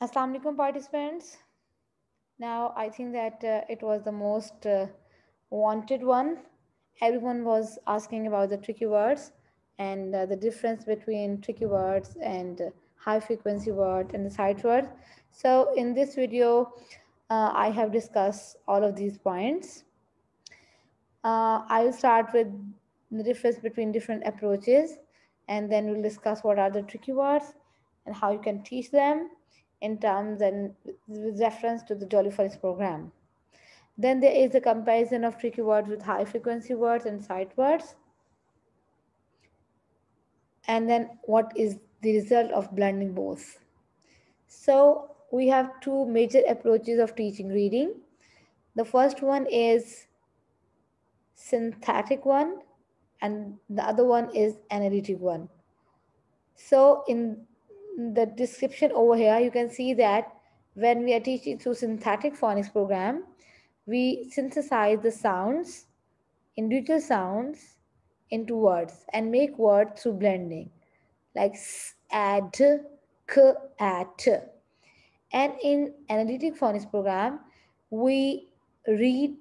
Assalamu alaikum participants. Now I think that uh, it was the most uh, wanted one. Everyone was asking about the tricky words and uh, the difference between tricky words and high frequency word and the sight word. So in this video, uh, I have discussed all of these points. Uh, I will start with the difference between different approaches and then we'll discuss what are the tricky words and how you can teach them in terms and with reference to the Jolly Phonics program. Then there is a comparison of tricky words with high frequency words and sight words. And then what is the result of blending both? So we have two major approaches of teaching reading. The first one is synthetic one and the other one is analytic one. So in the description over here, you can see that when we are teaching through synthetic phonics program, we synthesize the sounds, individual sounds into words and make words through blending like s, ad, k, at. And in analytic phonics program, we read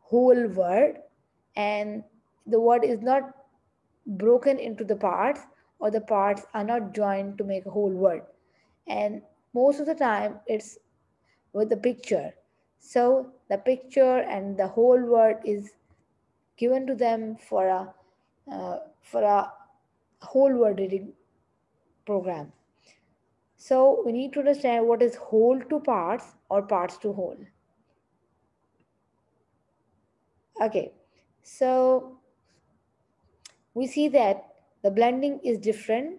whole word and the word is not broken into the parts or the parts are not joined to make a whole word. And most of the time it's with the picture. So the picture and the whole word is given to them for a uh, for a whole word reading program. So we need to understand what is whole to parts or parts to whole. Okay, so we see that the blending is different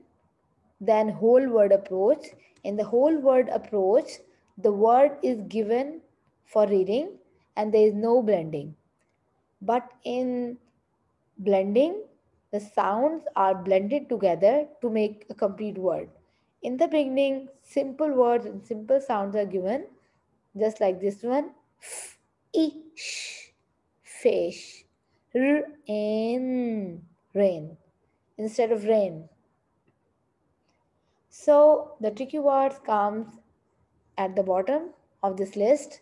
than whole word approach. In the whole word approach, the word is given for reading and there is no blending. But in blending, the sounds are blended together to make a complete word. In the beginning, simple words and simple sounds are given, just like this one. Ish, fish, r, in, rain instead of rain. So the tricky words comes at the bottom of this list,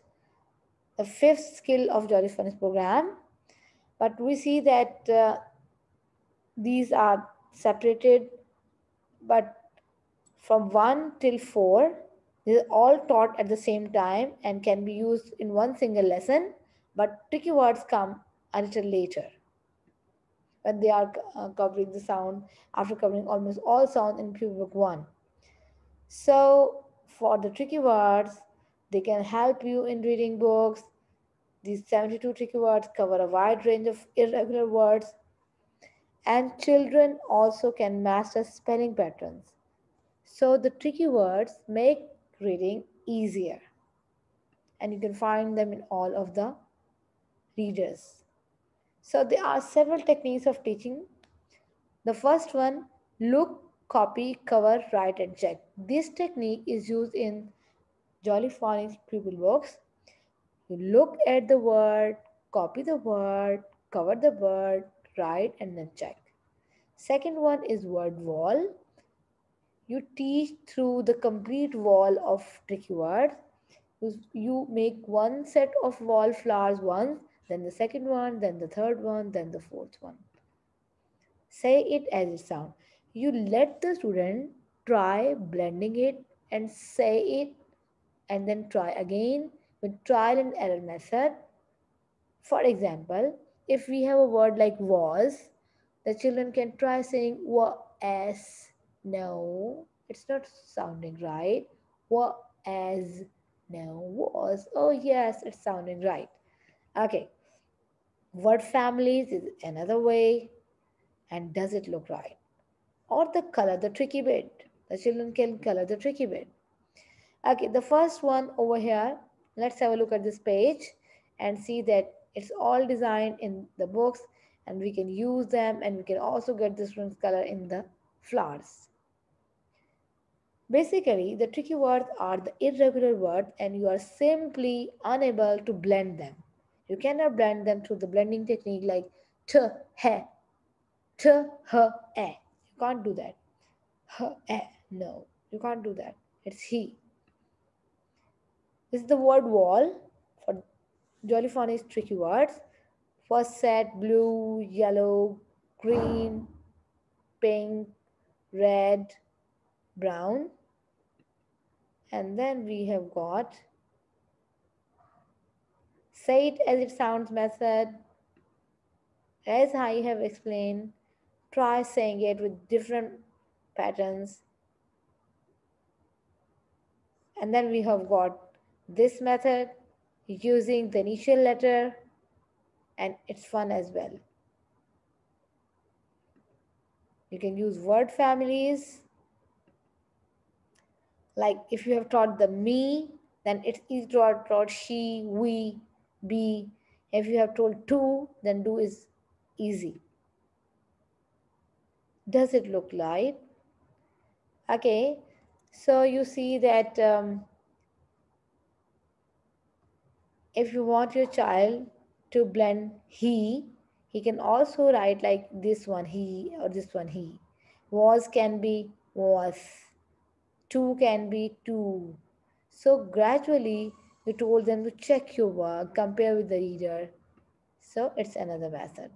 the fifth skill of Jolly Phonics program. But we see that uh, these are separated, but from 1 till 4, these are all taught at the same time and can be used in one single lesson, but tricky words come a little later when they are uh, covering the sound after covering almost all sound in Book 1. So for the tricky words, they can help you in reading books. These 72 tricky words cover a wide range of irregular words. And children also can master spelling patterns. So the tricky words make reading easier. And you can find them in all of the readers. So there are several techniques of teaching. The first one, look, copy, cover, write and check. This technique is used in Jolly Phonics pupil books. You look at the word, copy the word, cover the word, write and then check. Second one is word wall. You teach through the complete wall of tricky words. You make one set of wall flowers once then the second one, then the third one, then the fourth one. Say it as it sounds. You let the student try blending it and say it and then try again with trial and error method. For example, if we have a word like was, the children can try saying was. No, it's not sounding right. Was. No, was. Oh, yes, it's sounding right. Okay. Word families is another way. And does it look right? Or the color, the tricky bit. The children can color the tricky bit. Okay, the first one over here, let's have a look at this page and see that it's all designed in the books and we can use them and we can also get this one's color in the flowers. Basically, the tricky words are the irregular words and you are simply unable to blend them. You cannot blend them through the blending technique like t, he, t, h, e. You can't do that. H, e. No, you can't do that. It's he. This is the word wall for Jollyphonics tricky words. First set blue, yellow, green, pink, red, brown. And then we have got say it as it sounds method. As I have explained, try saying it with different patterns. And then we have got this method using the initial letter and it's fun as well. You can use word families. Like if you have taught the me, then it's easy to taught she, we, be. If you have told to, then do is easy. Does it look light? Okay, so you see that um, if you want your child to blend he, he can also write like this one, he, or this one, he. Was can be was. Two can be two. So gradually, you told them to check your work, compare with the reader. So it's another method.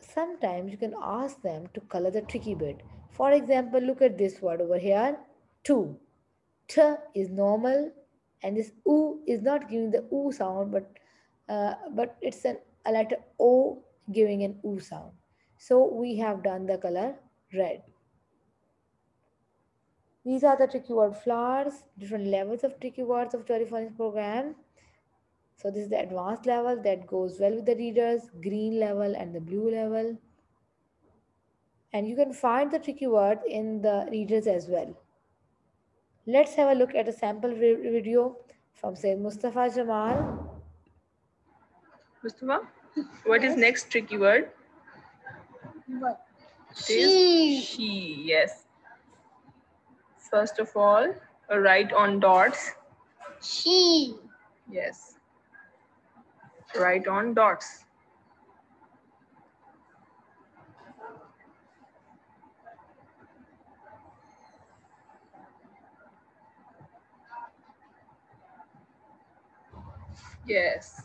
Sometimes you can ask them to color the tricky bit. For example, look at this word over here, two. T is normal and this oo is not giving the oo sound, but uh, but it's an, a letter O giving an oo sound. So we have done the color red. These are the tricky word flowers, different levels of tricky words of Jollyphonics program. So this is the advanced level that goes well with the readers, green level and the blue level. And you can find the tricky word in the readers as well. Let's have a look at a sample video from Sayyid Mustafa Jamal. Mustafa, what is next tricky word? What? She. She, yes. First of all, write on dots. She. Yes. Write on dots. Yes.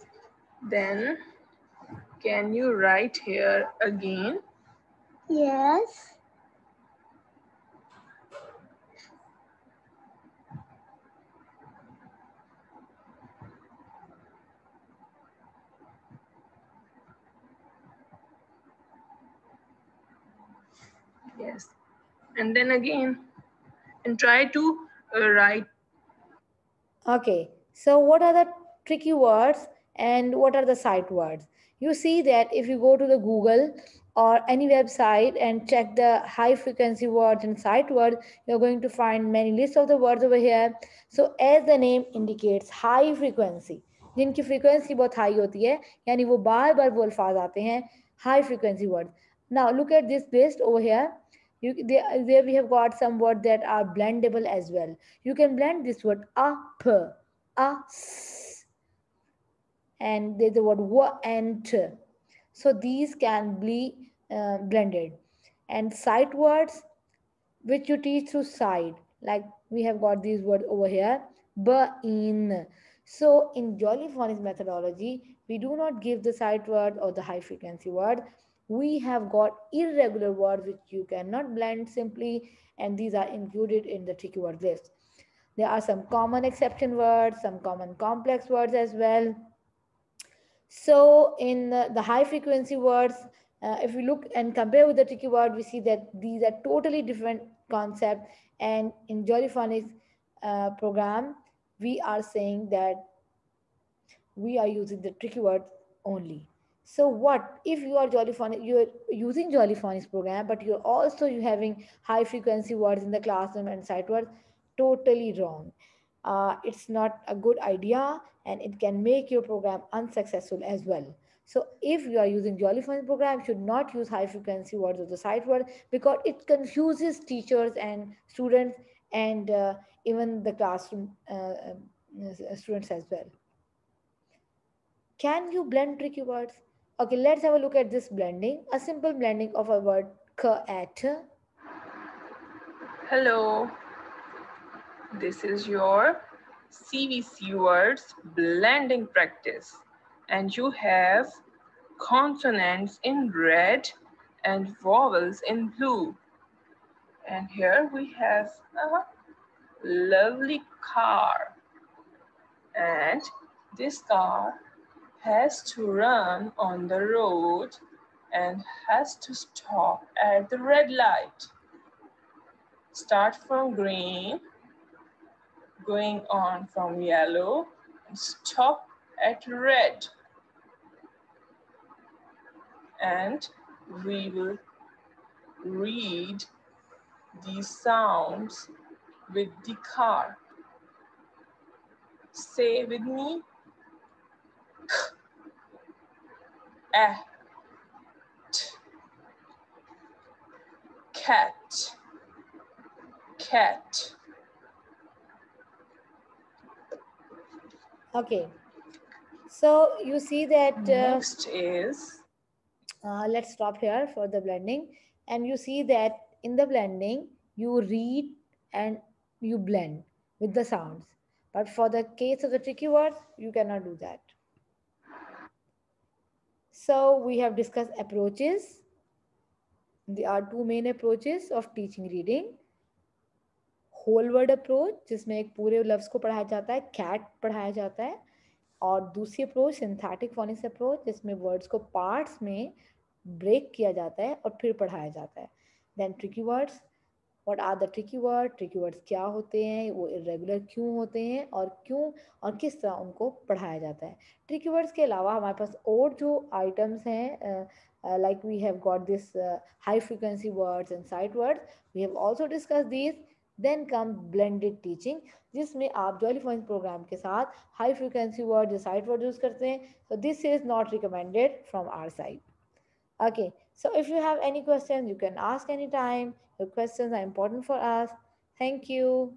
Then can you write here again? Yes. Yes. And then again, and try to uh, write. Okay. So what are the tricky words and what are the sight words? You see that if you go to the Google or any website and check the high frequency words and sight words, you're going to find many lists of the words over here. So as the name indicates, high frequency. जिनकी frequency बहुत high होती है यानी वो बार बार वो अल्फाज आते हैं high frequency words. now look at this list over here. You, there, we have got some words that are blendable as well. You can blend this word up, a, and there's the word and. So these can be uh, blended. And sight words, which you teach through sight, like we have got these words over here, in. So in Jollyphonics methodology, we do not give the sight word or the high frequency word. We have got irregular words which you cannot blend simply, and these are included in the tricky word list. There are some common exception words, some common complex words as well. So in the, high frequency words, uh, if we look and compare with the tricky word, we see that these are totally different concept. And in Jollyphonics uh, program, we are saying that we are using the tricky word only. So what if you are Jollyphonics, you are using Jollyphonics program, but you're also having high frequency words in the classroom and sight words, totally wrong. Uh, it's not a good idea and it can make your program unsuccessful as well. So if you are using Jollyphonics program, you should not use high frequency words or the sight word because it confuses teachers and students and uh, even the classroom uh, uh, students as well. Can you blend tricky words? Okay, let's have a look at this blending. A simple blending of a word Hello. This is your CVC words blending practice. And you have consonants in red and vowels in blue. And here we have a lovely car. And this car has to run on the road and has to stop at the red light. Start from green, going on from yellow, and stop at red. And we will read these sounds with the car. Say with me. A. Cat. Cat. Okay. So you see that uh, Next is uh, let's stop here for the blending and you see that in the blending you read and you blend with the sounds but for the case of the tricky words you cannot do that so, we have discussed approaches. There are two main approaches of teaching reading. Whole word approach जिसमें एक पूरे लफ्ज को पढ़ाया जाता है cat पढ़ाया जाता है. और दूसरी अप्रोच सिंथेटिक फोनिक्स अप्रोच जिसमें वर्ड्स को पार्ट्स में ब्रेक किया जाता है और फिर पढ़ाया जाता है. Then tricky words what are the tricky word tricky words क्या होते हैं? वो इरेगुलर क्यों होते हैं? और क्यों और किस तरह उनको पढ़ाया जाता है? ट्रिकी वर्ड्स के अलावा हमारे पास और जो आइटम्स हैं like we have got this high frequency words and sight words we have also discuss this then come blended teaching जिसमें आप जॉली प्रोग्राम के साथ हाई फ्रिक्वेंसी वर्ड या साइट वर्ड यूज़ करते हैं। So this is not recommended from our side. Okay. So if you have any questions, you can ask anytime. Your questions are important for us. Thank you